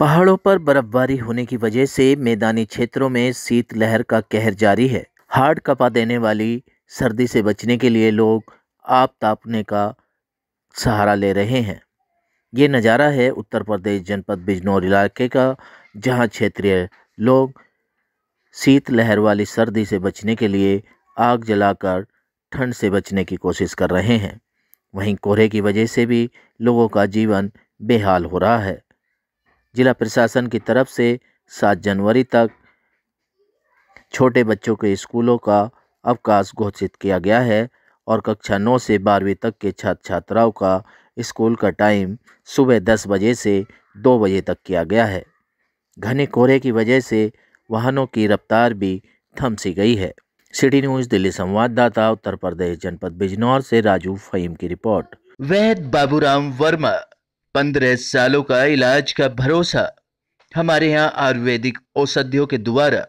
पहाड़ों पर बर्फबारी होने की वजह से मैदानी क्षेत्रों में शीतलहर का कहर जारी है। हार्ड कपा देने वाली सर्दी से बचने के लिए लोग आप तापने का सहारा ले रहे हैं। ये नज़ारा है उत्तर प्रदेश जनपद बिजनौर इलाके का, जहाँ क्षेत्रीय लोग शीतलहर वाली सर्दी से बचने के लिए आग जलाकर ठंड से बचने की कोशिश कर रहे हैं। वहीं कोहरे की वजह से भी लोगों का जीवन बेहाल हो रहा है। जिला प्रशासन की तरफ़ से सात जनवरी तक छोटे बच्चों के स्कूलों का अवकाश घोषित किया गया है। और कक्षा नौ से बारहवीं तक के छात्र छात्राओं का स्कूल का टाइम सुबह दस बजे से दो बजे तक किया गया है। घने कोहरे की वजह से वाहनों की रफ्तार भी थम सी गई है। सिटी न्यूज़, दिल्ली संवाददाता, उत्तर प्रदेश जनपद बिजनौर से राजू फहीम की रिपोर्ट। वैद बाबूराम वर्मा, पंद्रह सालों का इलाज का भरोसा। हमारे यहाँ आयुर्वेदिक औषधियों के द्वारा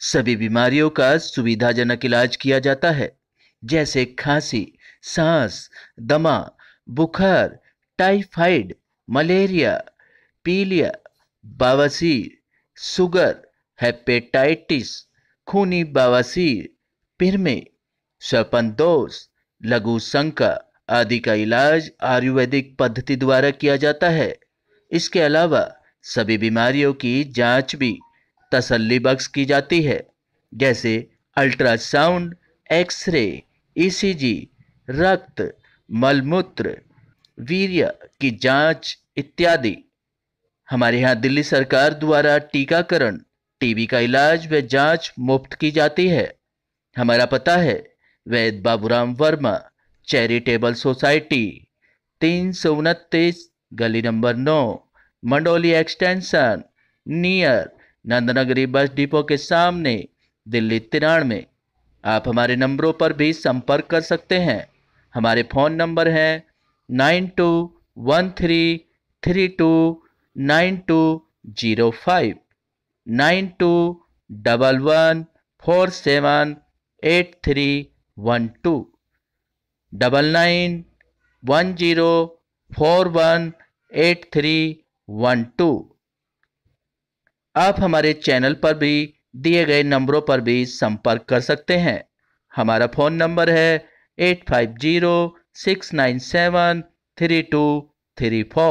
सभी बीमारियों का सुविधाजनक इलाज किया जाता है। जैसे खांसी, सांस, दमा, बुखार, टाइफाइड, मलेरिया, पीलिया, बवासीर, शुगर, हेपेटाइटिस, खूनी बवासीर, पिरमे सरपंदोष लघु संका आदि का इलाज आयुर्वेदिक पद्धति द्वारा किया जाता है। इसके अलावा सभी बीमारियों की जाँच भी तसल्ली बख्श की जाती है, जैसे अल्ट्रासाउंड, एक्सरे। ईसीजी, रक्त, मलमूत्र, वीर्य की जाँच इत्यादि। हमारे यहाँ दिल्ली सरकार द्वारा टीकाकरण, टीबी का इलाज व जाँच मुफ़्त की जाती है। हमारा पता है, वैद बाबूराम वर्मा, चैरिटेबल सोसाइटी, तीन सौ उनतीस, गली नंबर नौ, Mandoli extension, near, Nandnagari bus depot के सामने, दिल्ली तिरानवे आप हमारे नंबरों पर भी संपर्क कर सकते हैं। हमारे फ़ोन नंबर हैं nine two one three three two nine two zero five. Nine two double one four seven eight three one two. Double nine one zero four one eight three one two. आप हमारे channel पर भी दिए गए नंबरों पर भी संपर्क कर सकते हैं। हमारा फ़ोन नंबर है eight five zero six nine seven three two three four.